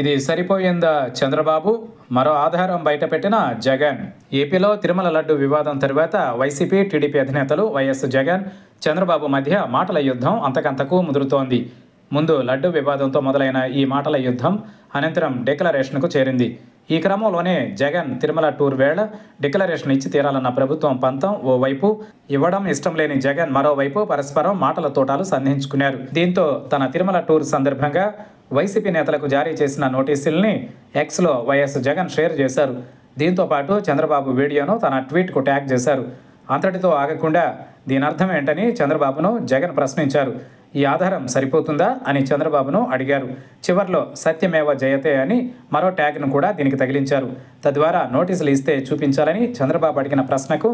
ఇది సరిపోయిందా చంద్రబాబు? మరో ఆధారం బయటపెట్టిన జగన్. ఏపీలో తిరుమల లడ్డు వివాదం తరువాత వైసీపీ టీడీపీ అధినేతలు వైఎస్ జగన్ చంద్రబాబు మధ్య మాటల యుద్ధం అంతకంతకు ముదురుతోంది. ముందు లడ్డు వివాదంతో మొదలైన ఈ మాటల యుద్ధం అనంతరం డిక్లరేషన్కు చేరింది. ఈ క్రమంలోనే జగన్ తిరుమల టూర్ వేళ డిక్లరేషన్ ఇచ్చి తీరాలన్న ప్రభుత్వం పంతం ఓవైపు ఇవ్వడం ఇష్టం లేని జగన్ మరోవైపు పరస్పరం మాటల తోటాలు సంధించుకున్నారు. దీంతో తన తిరుమల టూర్ సందర్భంగా వైసీపీ నేతలకు జారీ చేసిన నోటీసుల్ని ఎక్స్లో వైఎస్ జగన్ షేర్ చేశారు. దీంతో పాటు చంద్రబాబు వీడియోను తన ట్వీట్కు ట్యాగ్ చేశారు. అంతటితో ఆగకుండా దీని అర్థం ఏంటని చంద్రబాబును జగన్ ప్రశ్నించారు. ఈ ఆధారం సరిపోతుందా అని చంద్రబాబును అడిగారు. చివర్లో సత్యమేవ జయతే అని మరో ట్యాగ్ను కూడా దీనికి తగిలించారు. తద్వారా నోటీసులు ఇస్తే చూపించాలని చంద్రబాబు అడిగిన ప్రశ్నకు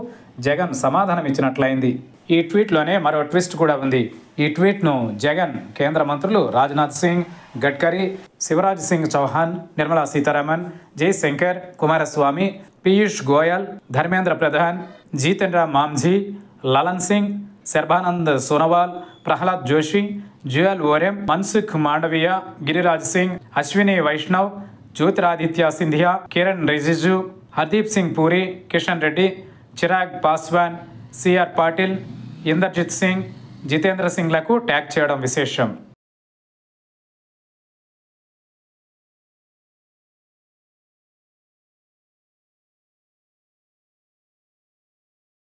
జగన్ సమాధానం ఇచ్చినట్లయింది. ఈ ట్వీట్లోనే మరో ట్విస్ట్ కూడా ఉంది. ఈ ట్వీట్ను జగన్ కేంద్ర మంత్రులు రాజ్నాథ్ సింగ్ గడ్కరీ శివరాజ్ సింగ్ చౌహాన్ నిర్మలా సీతారామన్ జయశంకర్ కుమారస్వామి పీయూష్ గోయల్ ధర్మేంద్ర ప్రధాన్ జీతేంద్ర మాంఝీ లలన్ సింగ్ శర్భానంద్ సోనోవాల్ ప్రహ్లాద్ జోషి జుయల్ ఓరెం మన్సుఖ్ మాండవీయ గిరిరాజ్ సింగ్ అశ్విని వైష్ణవ్ జ్యోతిరాదిత్య సింధియా కిరణ్ రిజిజు హర్దీప్ సింగ్ పూరి కిషన్ రెడ్డి చిరాగ్ పాస్వాన్ సిఆర్ పాటిల్ ఇందర్జిత్ సింగ్ జితేంద్ర సింగ్లకు ట్యాగ్ చేయడం విశేషం.